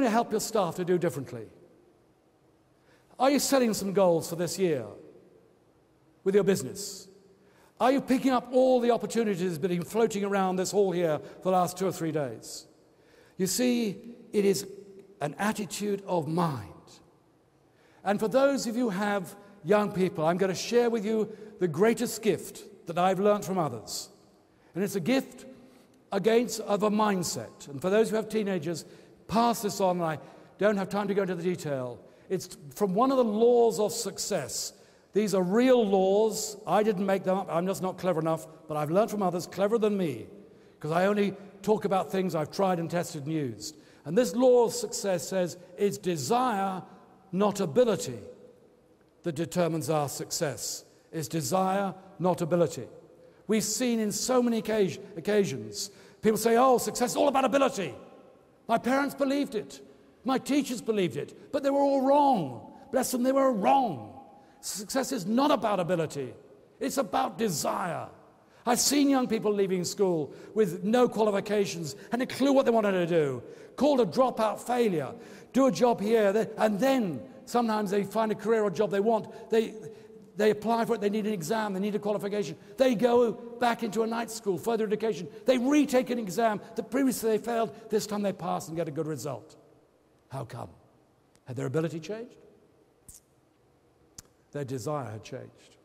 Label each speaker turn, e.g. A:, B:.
A: going to help your staff to do differently? Are you setting some goals for this year with your business? Are you picking up all the opportunities that have been floating around this hall here for the last two or three days? You see, it is an attitude of mind. And for those of you who have young people, I'm going to share with you the greatest gift that I've learned from others. And it's a gift against of a mindset. And for those who have teenagers, pass this on. And I don't have time to go into the detail. It's from one of the laws of success. These are real laws. I didn't make them up. I'm just not clever enough, but I've learned from others cleverer than me because I only talk about things I've tried and tested and used. And this law of success says it's desire, not ability, that determines our success. It's desire, not ability. We've seen in so many occasions people say, oh, success is all about ability. My parents believed it, my teachers believed it, but they were all wrong. Bless them, they were wrong. Success is not about ability, it's about desire. I've seen young people leaving school with no qualifications and a clue what they wanted to do, called a dropout failure, do a job here, and then sometimes they find a career or job they want. They, they apply for it, they need an exam, they need a qualification. They go back into a night school, further education. They retake an exam that previously they failed. This time they pass and get a good result. How come? Had their ability changed? Their desire had changed.